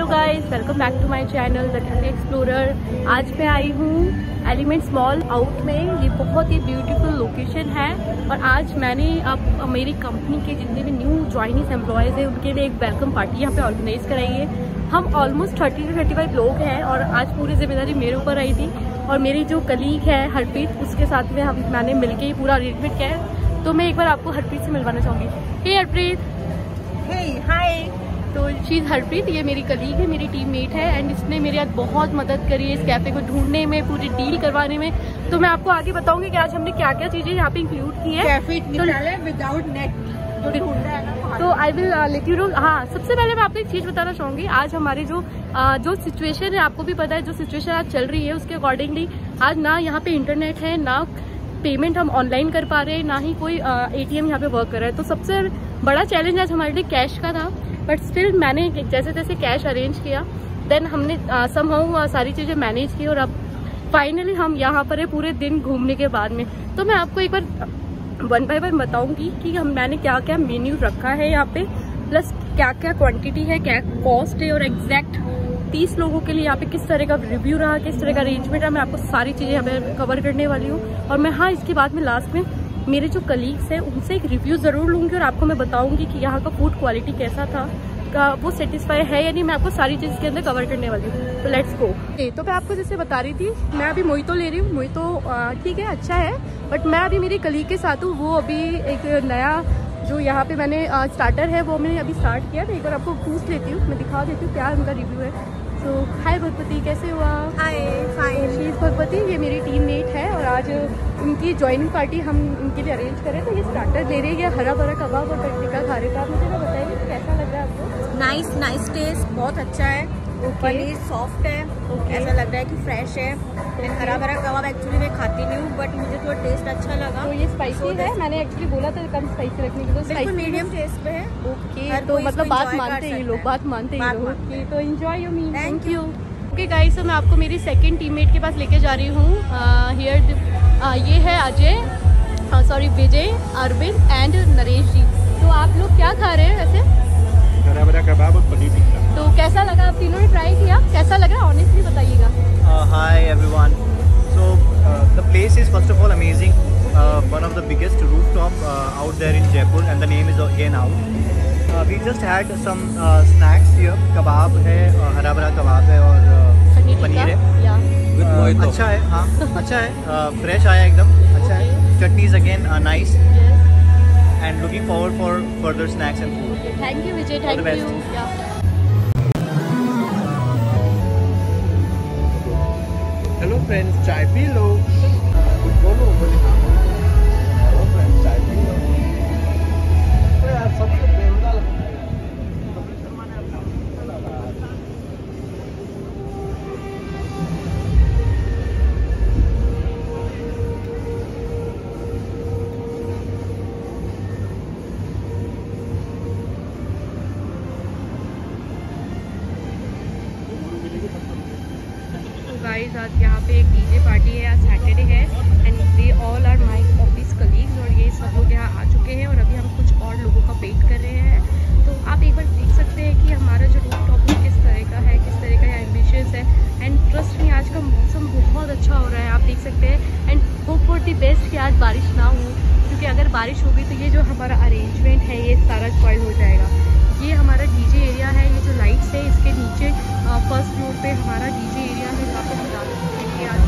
Hello guys welcome back to my channel the cafe explorer आज मैं आई हूँ elements mall out में। ये बहुत ही ब्यूटीफुल लोकेशन है। और आज मैंने अब मेरी कंपनी के जितने भी न्यू ज्वाइनिंग एम्प्लॉयज़ हैं, उनके लिए एक वेलकम पार्टी यहाँ पे ऑर्गेनाइज कराई है। हम almost thirty two thirty five लोग हैं और आज पूरी ज़िम्मेदारी मेरे ऊपर आई थी। और मेरी जो कलीग है हरप्रीत उसके साथ में हम मैंने मिलकर ही पूरा अरेंजमेंट किया है। तो मैं एक बार आपको हरप्रीत से मिलवाना चाहूँगी। हे हरप्रीत हाय तो चीज़ हरप्रीत ये मेरी कलीग है मेरी टीममेट है एंड इसने मेरे आज बहुत मदद करी है इस कैफ़े को ढूँढने में पूरी डील करवाने में। तो मैं आपको आगे बताऊँगी कि आज हमने क्या क्या चीज़ें यहाँ पे इंक्लूड की है। कैफ़े विदाउट नेट तो I will let you know हाँ सबसे पहले मैं आपको एक चीज़ बताना चाहूँगी। आज हमारे जो uh, जो सिचुएशन है आपको भी पता है जो सिचुएशन आज चल रही है उसके अकॉर्डिंगली आज ना यहाँ पे इंटरनेट है ना पेमेंट हम ऑनलाइन कर पा रहे हैं ना ही कोई एटीएम यहाँ पे वर्क कर रहा है। तो सबसे बड़ा चैलेंज आज हमारे लिए कैश का था बट स्टिल मैंने जैसे तैसे कैश अरेंज किया देन हमने सम हाउ सारी चीज़ें मैनेज की और अब फाइनली हम यहाँ पर है पूरे दिन घूमने के बाद में। तो मैं आपको एक बार वन बाय वन बताऊँगी कि हम, मैंने क्या क्या मेन्यू रखा है यहाँ पे प्लस क्या क्या क्वांटिटी है, क्या कॉस्ट है और एग्जैक्ट तीस लोगों के लिए यहाँ पे किस तरह का रिव्यू रहा, किस तरह का अरेंजमेंट रहा, मैं आपको सारी चीज़ें यहाँ पे कवर करने वाली हूँ। और मैं हाँ इसके बाद में लास्ट में मेरे जो कलीग्स हैं उनसे एक रिव्यू ज़रूर लूँगी और आपको मैं बताऊँगी कि यहाँ का फ़ूड क्वालिटी कैसा था। का वो सेटिस्फाई है या नहीं मैं आपको सारी चीज़ के अंदर कवर करने वाली हूँ। तो लेट्स गो तो मैं आपको जैसे बता रही थी मैं अभी मोई तो ले रही हूँ। मोई तो ठीक है अच्छा है बट मैं अभी मेरी कलीग के साथ हूँ। वो अभी एक नया जो यहाँ पे मैंने स्टार्टर है वो मैंने अभी स्टार्ट किया। तो एक बार आपको पूछ लेती हूँ मैं दिखा देती हूँ क्या उनका रिव्यू है। तो हाय भगवती कैसे हुआ? हाय फाइन शीज भगवती ये मेरी टीम आज उनकी ज्वाइनिंग पार्टी हम उनके लिए अरेंज करें तो ये स्टार्टर ले रही है। हरा भरा कबाब और टिक्का खा रहे थे आप मुझे ना बताइए कैसा लग रहा है आपको? नाइस नाइस टेस्ट बहुत अच्छा है। पनीर सॉफ्ट है। Okay. ऐसा लग रहा है कि फ्रेश है। okay. हरा भरा कबाब एक्चुअली मैं खाती नहीं हूँ बट मुझे थोड़ा टेस्ट अच्छा लगा। तो ये स्पाइसी so है? मैंने एक्चुअली बोला था कम स्पाइसी रखने के लिए स्पाइसी मीडियम टेस्ट पे है। ओके तो मतलब बात मानते ही लोग बात मानते ही लोग। तो enjoy you me thank you okay guys तो मैं आपको मेरी सेकंड टीममेट के पास लेके जा रही हूँ। हियर ये है अजय सॉरी विजय अरविंद एंड नरेश जी। तो आप लोग क्या खा रहे हैं वैसे? हरा भरा कबाब और पनीर टिक्का। तो कैसा लगा आप तीनों ने ट्राई किया? कैसा लग? रहा है ऑनेस्टली बताइएगा hi everyone so the place is first of all amazing one of the biggest rooftop uh, out there in Jaipur and the name is again out. Uh, we just had some uh, snacks here. Kebab है uh, हरा भरा कबाब है और uh, paneer है है अच्छा है फ्रेश आया एकदम है। Chutneys again nice and looking forward for further snacks and thank you Vijay thank you hello friends चाय पी लो बोलो बोलो गाइस आज यहाँ पे एक डीजे पार्टी है, आज सैटरडे है and they all are my office colleagues और ये सब लोग यहाँ आ चुके हैं और अभी हम कुछ और लोगों का वेट कर रहे हैं। तो आप एक बार देख सकते हैं कि हमारा जो रूफ टॉप है, किस तरह का है, किस तरह का एम्बिशियस है। एंड ट्रस्ट में आज का मौसम बहुत अच्छा हो रहा है, आप देख सकते हैं। And hope for the best कि आज बारिश ना हो, क्योंकि अगर बारिश होगी तो ये जो हमारा अरेंजमेंट है, ये सारा स्पॉइल हो जाएगा। ये हमारा ये जो लाइट्स है, इसके नीचे फ़र्स्ट फ्लोर पे हमारा डीजे एरिया है, जहाँ पे हम डांस के लिए आज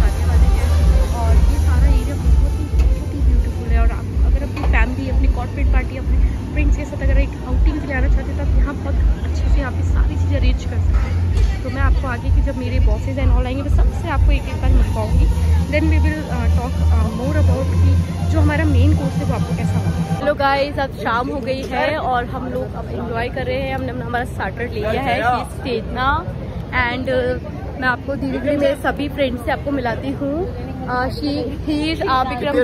जब मेरे बॉसेज एंड ऑल आएँगे मैं सबसे आपको एक एक बार मिल पाऊँगी then we will talk more about कि जो हमारा मेन कोर्स है वो आपको कैसा लगा। हेलो गाइस अब शाम हो गई है और हम लोग अब इंजॉय कर रहे हैं। हमने हमारा स्टार्टर ले लिया है स्टेजना एंड मैं आपको धीरे धीरे मेरे सभी फ्रेंड्स से आपको मिलाती हूँ। She he is Vikram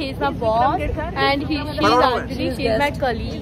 he is my boss and he she is Anjali she is my colleague